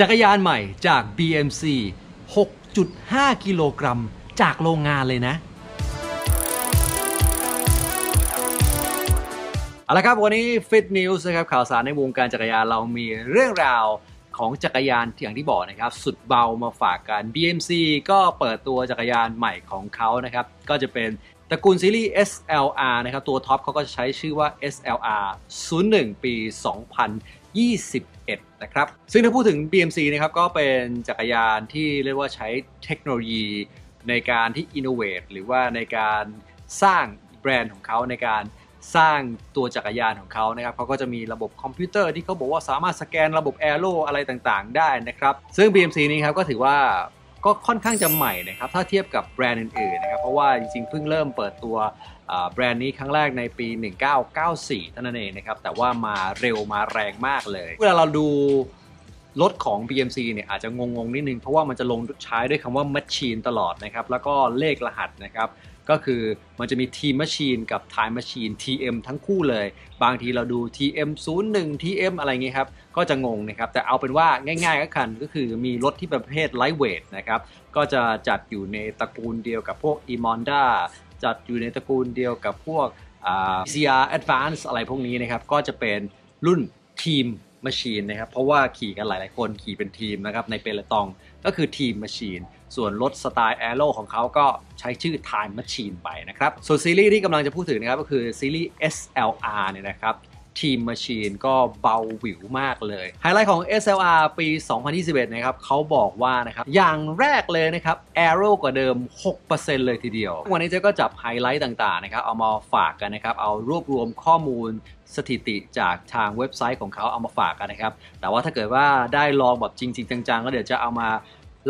จักรยานใหม่จาก BMC 6.5 กิโลกรัมจากโรงงานเลยนะเอาละครับวันนี้ Fit News นะครับข่าวสารในวงการจักรยานเรามีเรื่องราวของจักรยานอย่างที่บอกนะครับ สุดเบามาฝากกัน BMC ก็เปิดตัวจักรยานใหม่ของเขานะครับ ก็จะเป็นตระกูลซีรีส์ SLR นะครับ ตัวท็อปเขาก็จะใช้ชื่อว่า SLR 01 ปี 2021 นะครับ ซึ่งถ้าพูดถึง BMC นะครับก็เป็นจักรยานที่เรียกว่าใช้เทคโนโลยีในการที่ innovate หรือว่าในการสร้างแบรนด์ของเขาในการสร้างตัวจักรยานของเขานะครับเขาก็จะมีระบบคอมพิวเตอร์ที่เขาบอกว่าสามารถสแกนระบบแอโร่อะไรต่างๆ ได้นะครับ ซึ่ง BMC นี้ครับก็ถือว่าก็ค่อนข้างจะใหม่นะครับ ถ้าเทียบกับแบรนด์อื่นๆนะครับ เพราะว่าจริงๆ เพิ่งเริ่มเปิดตัว แบรนด์นี้ครั้งแรกในปี 1994เท่านั้นเองนะครับ แต่ว่ามาเร็วมาแรงมากเลย เวลาเราดูรถของ BMC เนี่ยอาจจะงงๆนิดนึง เพราะว่ามันจะลงใช้ด้วยคำว่า Machine ตลอดนะครับ แล้วก็เลขรหัสนะครับ ก็คือมันจะมี Team Machine กับ Time Machine TM ทั้งคู่เลย บางทีเราดู TM 01 TM อะไรเงี้ยครับ ก็จะงงนะครับ แต่เอาเป็นว่าง่ายๆก็คันก็คือมีรถที่ประเภท Lightweight นะครับ ก็จะจัดอยู่ในตระกูลเดียวกับพวก e m o n d a จัดอยู่ในตระกูลเดียวกับพวก TCR Advanced อะไรพวกนี้นะครับ ก็จะเป็นรุ่น Teammachine นะครับ เพราะว่าขี่กันหลาย ๆ คนขี่เป็นทีมนะครับใน peloton ก็คือ Teammachine ส่วนรถสไตล์ aero ของเขาก็ใช้ชื่อ Timemachine ไปนะครับ ส่วนซีรีส์ที่กำลังจะพูดถึงนะครับก็คือซีรีส์ SLR เนี่ยนะครับ Teammachine ก็เบาหวิวมากเลย ไฮไลท์ของ SLR ปี 2021 นะครับเขาบอกว่านะครับอย่างแรกเลยนะครับ Aero กว่าเดิม 6%เลยทีเดียว วันนี้เจ๊ก็จับไฮไลท์ต่างๆนะครับเอามาฝากกันนะครับ เอารวบรวมข้อมูลสถิติจากทางเว็บไซต์ของเขาเอามาฝากกันนะครับ แต่ว่าถ้าเกิดว่าได้ลองแบบจริง ๆ จังๆก็เดี๋ยวจะเอามา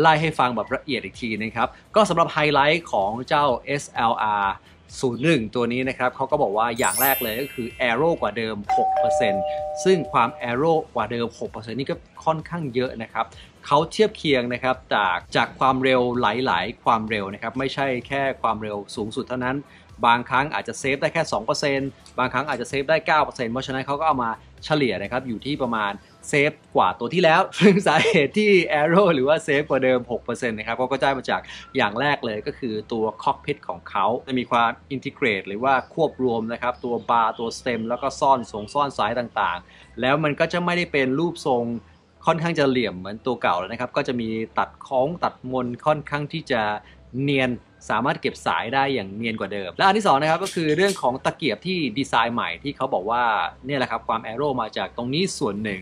ไล่ให้ฟังแบบละเอียดอีกทีนะครับ ก็สำหรับไฮไลท์ของเจ้า SLR 01 ตัวนี้นะครับเขาก็บอกว่าอย่างแรกเลยก็คือ Aero กว่าเดิม 6%ซึ่งความ Aero กว่าเดิม 6%นี่ก็ค่อนข้างเยอะนะครับเขาเทียบเคียงนะครับจากจากความเร็วหลาย ๆ ความเร็วนะครับไม่ใช่แค่ความเร็วสูงสุดเท่านั้น บางครั้งอาจจะ save ได้แค่ 2%บางครั้งอาจจะ save ได้ 9%เพราะฉะนั้นเขาก็เอามาเฉลี่ยนะครับอยู่ที่ประมาณ save กว่าตัวที่แล้วซึ่งสาเหตุที่ Aero หรือว่า save กว่าเดิม 6%นะครับก็ได้มาจากอย่างแรกเลยก็คือตัว cockpit ของเขาจะมีความ integrate หรือว่าควบรวมนะครับ ตัวบาร์ตัว stem แล้วก็ซ่อนสงซ่อนสายต่างๆ แล้วมันก็จะไม่ได้เป็นรูปทรงค่อนข้างจะเหลี่ยมเหมือนตัวเก่าแล้วนะครับ ก็จะมีตัดโค้งตัดมนค่อนข้างที่จะเนียน สามารถเก็บสายได้อย่างเนียนกว่าเดิม และอันที่2นะครับก็คือเรื่องของตะเกียบที่ดีไซน์ใหม่ที่เขาบอกว่าเนี่ยแหละครับความ aero มาจากตรงนี้ส่วนหนึ่ง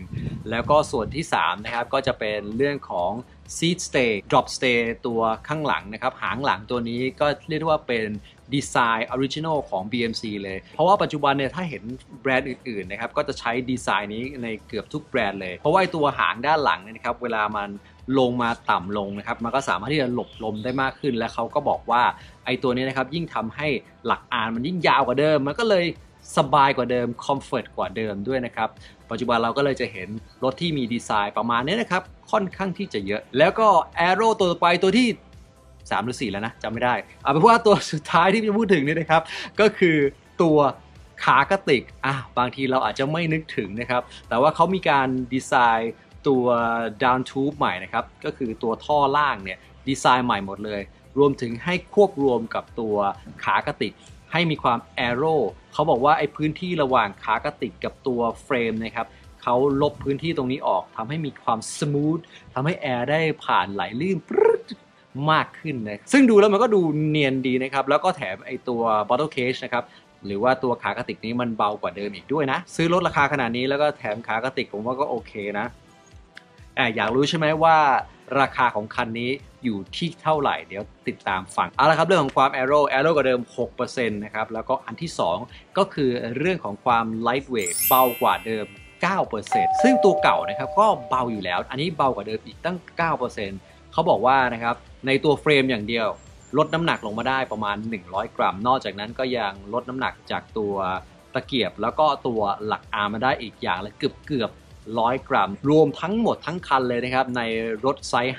แล้วก็ส่วนที่3นะครับก็จะเป็นเรื่องของ seat stay drop stay ตัวข้างหลังนะครับหางหลังตัวนี้ก็เรียกว่าเป็นดีไซน์ original ของ BMC เลย เพราะว่าปัจจุบันเนี่ยถ้าเห็นแบรนด์อื่นๆนะครับก็จะใช้ดีไซน์นี้ในเกือบทุกแบรนด์เลย เพราะว่าตัวหางด้านหลังเนี่ยนะครับเวลามัน ลงมาต่ำลงนะครับ มันก็สามารถที่จะหลบลมได้มากขึ้น และเขาก็บอกว่าไอ้ตัวนี้นะครับยิ่งทำให้หลักอ่านมันยิ่งยาวกว่าเดิม มันก็เลยสบายกว่าเดิมคอมฟอร์ตกว่าเดิมด้วยนะครับ ปัจจุบันเราก็เลยจะเห็นรถที่มีดีไซน์ประมาณนี้นะครับ ค่อนข้างที่จะเยอะ แล้วก็ Aero ตัวต่อไปตัวที่ 3 หรือ 4 แล้วนะจำไม่ได้เอาเป็นว่าตัวสุดท้ายที่จะพูดถึงนี่นะครับ ก็คือตัวขากระติกอะบางทีเราอาจจะไม่นึกถึงนะครับ แต่ว่าเขามีการดีไซน์ ตัว down tube ใหม่นะครับ ก็คือตัวท่อล่างเนี่ยดีไซน์ใหม่หมดเลย รวมถึงให้ควบรวมกับตัวขากระติก ให้มีความ Aero เขาบอกว่าไอ้พื้นที่ระหว่างขากระติกกับตัวเฟรมนะครับเขาลบพื้นที่ตรงนี้ออกทำให้มีความส o t h ทำให้แอร์ได้ผ่านไหลลื่นมากขึ้นนะซึ่งดูแล้วมันก็ดูเนียนดีนะครับ แล้วก็แถมไอตัว bottle cage นะครับหรือว่าตัวขากระติกนี้มันเบากว่าเดิมอีกด้วยนะ ซื้อลดราคาขนาดนี้แล้วก็แถมขากระติกผมว่าก็โอเคนะ อบอยากรู้ใช่ไหมว่าราคาของคันนี้อยู่ที่เท่าไหร่เดี๋ยวติดตามฟังเอาละครับเรื่องของความ Aero Aero กว่าเดิม 6%นะครับแล้วก็อันที่ 2 ก็คือเรื่องของความ Lightweight เบากว่าเดิม 9%ซึ่งตัวเก่านะครับก็เบาอยู่แล้ว อันนี้เบากว่าเดิมอีกตั้ง 9%เขาบอกว่านะครับในตัวเฟรมอย่างเดียว ลดน้ำหนักลงมาได้ประมาณ 100 กรัม นอกจากนั้นก็ยังลดน้ำหนักจากตัวตะเกียบแล้วก็ตัวหลักอาร์มาได้อีกอย่างละเกือบเกือบ 100 กรัม รวมทั้งหมดทั้งคันเลยนะครับ ในรถไซส์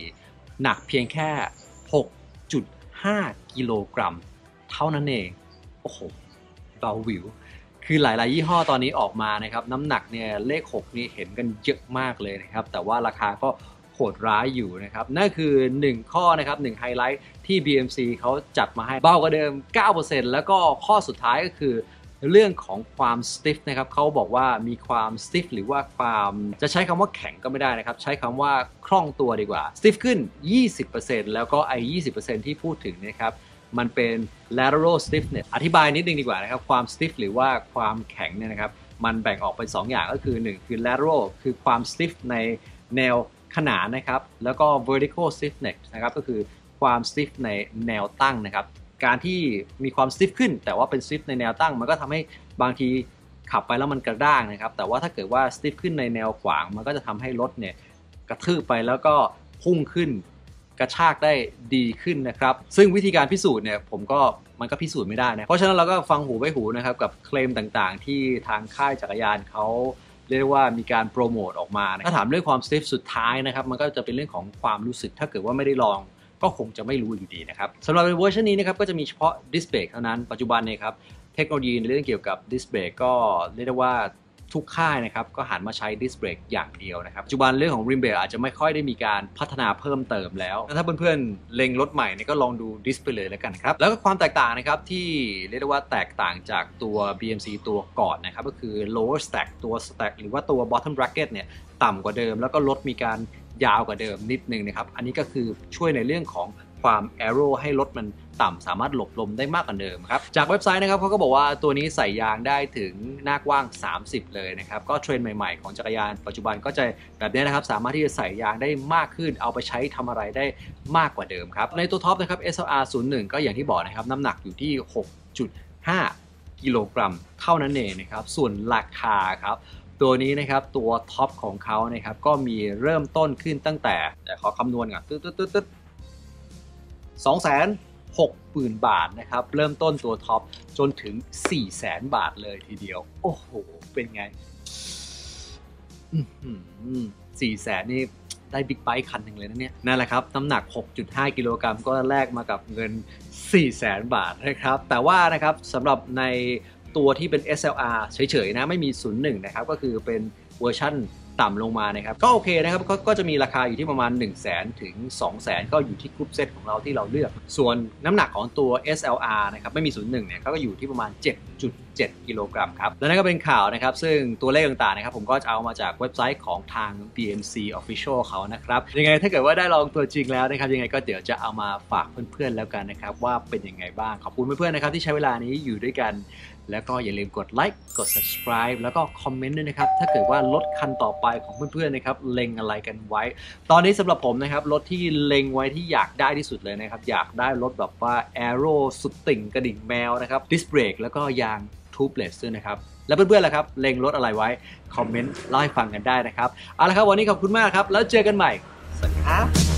54 หนักเพียงแค่ 6.5 กิโลกรัม เท่านั้นเอง โอ้โหเบาวิว คือหลาย ๆ ยี่ห้อตอนนี้ออกมานะครับ น้ำหนักเนี่ยเลข 6 นี่เห็นกันเยอะมากเลยนะครับ แต่ว่าราคาก็โหดร้ายอยู่นะครับ นั่นคือ 1 ข้อนะครับ1ไฮไลท์ที่ BMC เขาจัดมาให้เบากว่าเดิม 9%แล้วก็ข้อสุดท้ายก็คือ เรื่องของความ stiff นะครับเขาบอกว่ามีความ stiff หรือว่าความจะใช้คำว่าแข็งก็ไม่ได้นะครับ ใช้คำว่าคล่องตัวดีกว่า stiff ขึ้น 20%แล้วก็ไอ้20%ที่พูดถึงนะครับมันเป็น lateral stiffness อธิบายนิดนึงดีกว่านะครับ ความ stiff หรือว่าความแข็งเนี่ยนะครับ มันแบ่งออกเป็น 2 อย่างก็คือ 1 คือ lateral คือความ stiff ในแนวขนานนะครับ แล้วก็ vertical stiffness นะครับ ก็คือความ stiff ในแนวตั้งนะครับ การที่มีความ stiff ขึ้น แต่ว่าเป็น stiff ในแนวตั้ง มันก็ทำให้บางทีขับไปแล้วมันกระด้างนะครับ แต่ว่าถ้าเกิดว่า stiff ขึ้นในแนวขวาง มันก็จะทำให้รถเนี่ยกระทืบไปแล้วก็พุ่งขึ้นกระชากได้ดีขึ้นนะครับ ซึ่งวิธีการพิสูจน์เนี่ยผมก็มันก็พิสูจน์ไม่ได้นะ เพราะฉะนั้นเราก็ฟังหูไว้หูนะครับกับเคลมต่างๆ ที่ทางค่ายจักรยานเขาเรียกว่ามีการโปรโมทออกมานะถ้าถามเรื่องความ stiff สุดท้ายนะครับ มันก็จะเป็นเรื่องของความรู้สึก ถ้าเกิดว่าไม่ได้ลอง ก็คงจะไม่รู้อยู่ดีนะครับสำหรับเวอร์ชันนี้นะครับก็จะมีเฉพาะ disc brake เท่านั้นปัจจุบันเนี่ยครับเทคโนโลยีในเรื่องเกี่ยวกับ disc brake ก็เรียกได้ว่าทุกค่ายนะครับก็หันมาใช้ disc brake อย่างเดียวนะครับปัจจุบันเรื่องของ rim brake อาจจะไม่ค่อยได้มีการพัฒนาเพิ่มเติมแล้ว ถ้าเพื่อนๆเล็งรถใหม่เนี่ยก็ลองดู disc ไปเลยแล้วกันครับ แล้วก็ความแตกต่างนะครับที่เรียกได้ว่าแตกต่างจากตัว BMC ตัวก่อนนะครับก็คือ lower stack ตัว stack หรือว่าตัว bottom bracket เนี่ยต่ำกว่าเดิม แล้วก็รถมีการ ยาวกว่าเดิมนิดนึงนะครับ อันนี้ก็คือช่วยในเรื่องของความ arrow ให้รถมันต่ำสามารถหลบลมได้มากกว่าเดิมครับ จากเว็บไซต์นะครับเขาก็บอกว่าตัวนี้ใส่ยางได้ถึงหน้ากว้าง 30 เลยนะครับ ก็เทรนด์ใหม่ ๆ ของจักรยานปัจจุบันก็จะแบบนี้นะครับ สามารถที่จะใส่ยางได้มากขึ้น เอาไปใช้ทำอะไรได้มากกว่าเดิมครับ ในตัว top นะครับ SLR 01ก็อย่างที่บอกนะครับ น้ำหนักอยู่ที่ 6.5 กิโลกรัมเท่านั้นเองนะครับ ส่วนราคาครับ ตัวนี้นะครับตัว top ของเขานะครับก็มีเริ่มต้นขึ้นตั้งแต่แต่ขอคำนวณก่อนตึ๊ดตึ๊ดตึ๊ดตึ๊ดสองแสนหกหมื่นบาทนะครับเริ่มต้นตัว top จนถึง 4 แสนบาทเลยทีเดียว โอ้โห เป็นไงสี่แสนนี่ได้บิ๊กไบค์คันหนึ่งเลยนะเนี่ยนั่นแหละครับน้ำหนัก 6.5 กิโลกรัมก็แลกมากับเงิน 4 0 0แสนบาทนะครับ แต่ว่านะครับสำหรับใน ตัวที่เป็น SLR เฉยๆนะไม่มี 01 นะครับก็คือเป็นเวอร์ชั่นต่ำลงมานะครับ ก็โอเคนะครับก็ก็จะมีราคาอยู่ที่ประมาณ 1 0 0 0 0แถึง2 0 0 0 0 0 ก็อยู่ที่ groupset ของเราที่เราเลือก ส่วนน้ำหนักของตัว SLR นะครับไม่มี 01เนี่ยก็อยู่ที่ประมาณ 7.7 กิโลกรัมครับ และนั่นก็เป็นข่าวนะครับ ซึ่งตัวเลขต่างๆนะครับผมก็จะเอามาจากเว็บไซต์ของทาง BMC Official เขานะครับ ยังไงถ้าเกิดว่าได้ลองตัวจริงแล้วนะครับ ยังไงก็เดี๋ยวจะเอามาฝากเพื่อนๆแล้วกันนะครับว่าเป็นยังไงบ้างขอบคุณเพื่อนๆนะครับที่ใช้เวลานี้อยู่ด้วยกัน แล้วก็อย่าลืมกดไลค์กด subscribe แล้วก็คอมเมนต์ด้วยนะครับถ้าเกิดว่ารถคันต่อไปของเพื่อนๆนะครับเล็งอะไรกันไว้ ตอนนี้สำหรับผมนะครับรถที่เล็งไว้ที่อยากได้ที่สุดเลยนะครับอยากได้รถแบบว่า Aero สุดติ่งกระดิ่งแมวนะครับดิสเบรกแล้วก็ยางทูบเลสด้วยนะครับแล้วเพื่อนๆล่ะครับเล็งรถอะไรไว้ คอมเมนต์เล่าให้ฟังกันได้นะครับเอาละครับวันนี้ขอบคุณมากครับแล้วเจอกันใหม่สวัสดีครับ